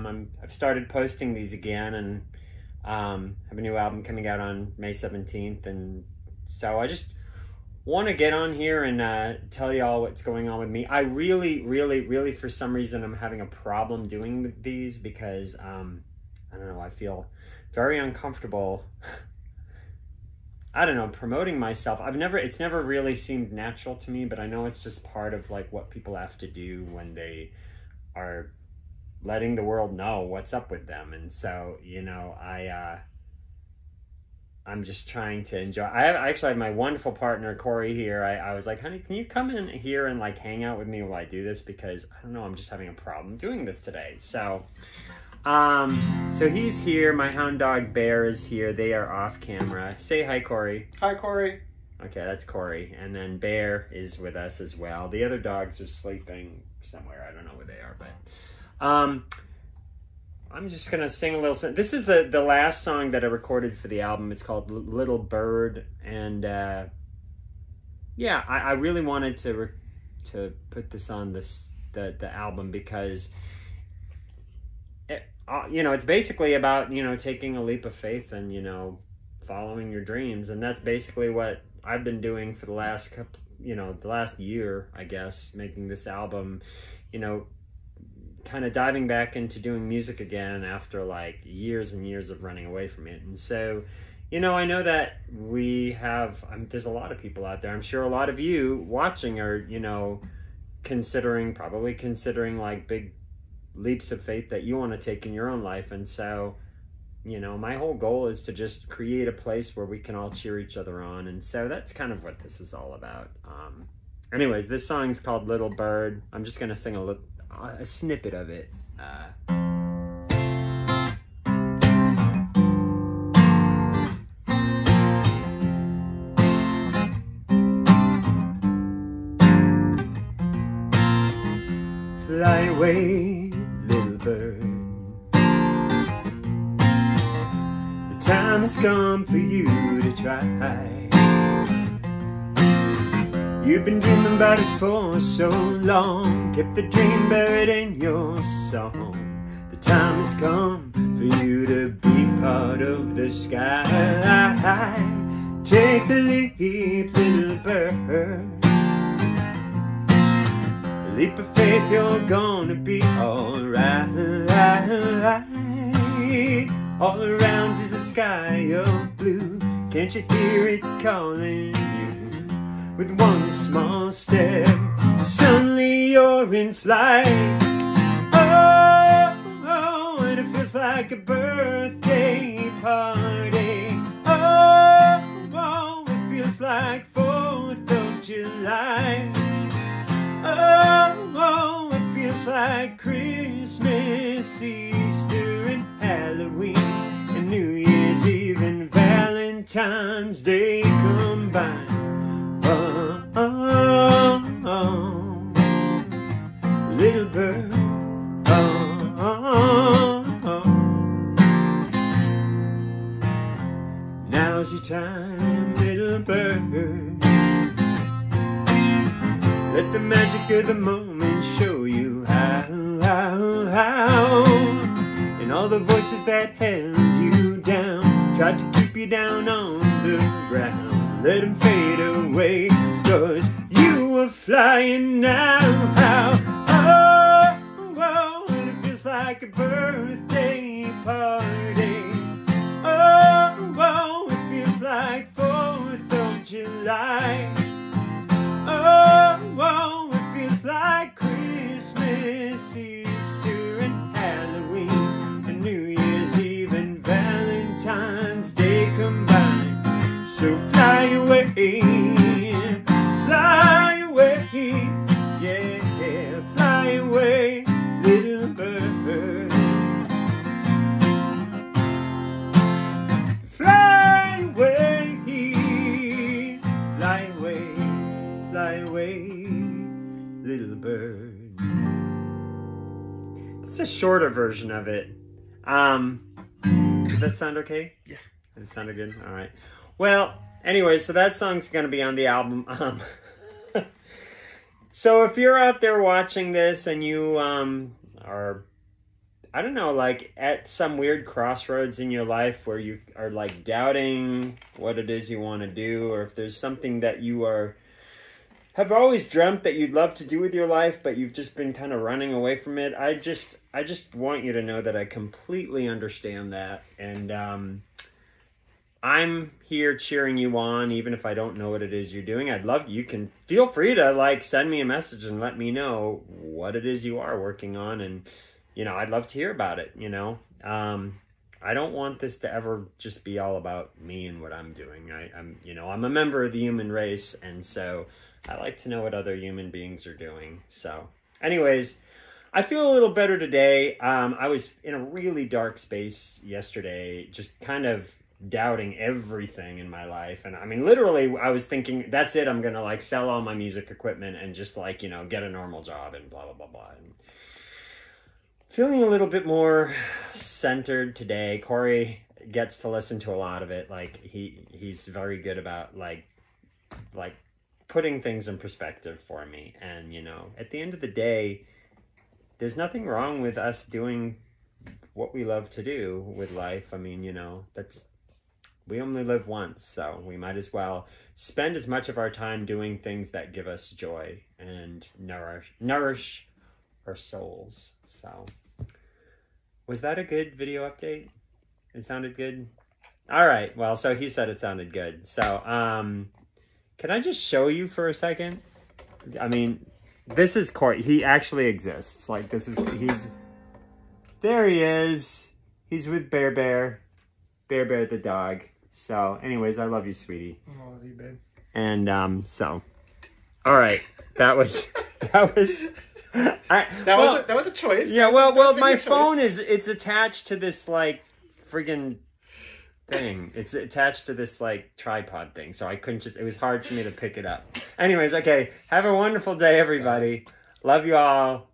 Um, I'm, I've started posting these again and um, have a new album coming out on May 17th. And so I just want to get on here and uh, tell y'all what's going on with me. I really, really, really, for some reason, I'm having a problem doing these because um, I don't know, I feel very uncomfortable. I don't know, promoting myself. I've never, it's never really seemed natural to me, but I know it's just part of like what people have to do when they are letting the world know what's up with them. And so, you know, I, uh, I'm just trying to enjoy. I, have, I actually have my wonderful partner Corey here. I, I was like, honey, can you come in here and like hang out with me while I do this because I don't know, I'm just having a problem doing this today. So, um, so he's here. My hound dog Bear is here. They are off camera. Say hi, Corey. Hi, Corey. Okay, that's Corey. And then Bear is with us as well. The other dogs are sleeping somewhere. I don't know where they are, but um, I'm just gonna sing a little. Song. This is the the last song that I recorded for the album. It's called Little Bird, and uh, yeah, I, I really wanted to re- to put this on this the the album because it, uh, you know it's basically about you know taking a leap of faith and you know following your dreams, and that's basically what I've been doing for the last couple you know the last year, I guess, making this album. You know, kind of diving back into doing music again after like years and years of running away from it. And so, you know, I know that we have, I mean, there's a lot of people out there. I'm sure a lot of you watching are, you know, considering, probably considering like big leaps of faith that you want to take in your own life. And so, you know, my whole goal is to just create a place where we can all cheer each other on. And so that's kind of what this is all about. Um, anyways, this song's called Little Bird. I'm just going to sing a little a snippet of it. Uh, Fly away, little bird. The time has come for you to try. You've been dreaming about it for so long. Kept the dream buried in your song. The time has come for you to be part of the sky. Take the leap, little bird. A leap of faith, you're gonna be alright. All around is a sky of blue. Can't you hear it calling with one small step. Suddenly you're in flight. Oh, oh, and it feels like a birthday party. Oh, oh, it feels like 4th of July. Oh, oh, it feels like Christmas, Easter, and Halloween, and New Year's Eve and Valentine's Day Let the magic of the moment show you how, how, how. And all the voices that held you down tried to keep you down on the ground. Let them fade away, cause you were flying now. Oh, oh, and it feels like a birthday party. So fly away, fly away, yeah, fly away, little bird. Fly away, fly away, fly away, little bird. It's a shorter version of it. Um, did that sound okay? Yeah. That sounded good. All right. Well, anyway, so that song's gonna be on the album. Um, so if you're out there watching this and you um are I don't know, like at some weird crossroads in your life where you are like doubting what it is you want to do, or if there's something that you are have always dreamt that you'd love to do with your life, but you've just been kind of running away from it. I just, I just want you to know that I completely understand that, and um, I'm here cheering you on, even if I don't know what it is you're doing. I'd love you can feel free to like send me a message and let me know what it is you are working on, and you know I'd love to hear about it. You know, um, I don't want this to ever just be all about me and what I'm doing. I, I'm, you know, I'm a member of the human race, and so I like to know what other human beings are doing. So, anyways. I feel a little better today. Um, I was in a really dark space yesterday, just kind of doubting everything in my life. And i mean literally i was thinking that's it. I'm gonna like sell all my music equipment and just like you know get a normal job and blah blah blah blah. And feeling a little bit more centered today. Corey gets to listen to a lot of it. Like he he's very good about like like putting things in perspective for me. And you know at the end of the day there's nothing wrong with us doing what we love to do with life. I mean you know that's we only live once, so we might as well spend as much of our time doing things that give us joy and nourish nourish our souls. So, was that a good video update? It sounded good. All right. Well, so he said it sounded good. So, um, can I just show you for a second? I mean, this is Court. He actually exists. Like this is he's there. He is. He's with Bear Bear. Bear Bear the dog. So, anyways, I love you, sweetie. I love you, babe. And um, so, all right, that was that was. I, That well, was a, that was a choice. yeah. Well, well, my phone choice. is it's attached to this like friggin' thing. It's attached to this like tripod thing, so I couldn't just. It was hard for me to pick it up. Anyways, okay. Have a wonderful day, everybody. Love you all.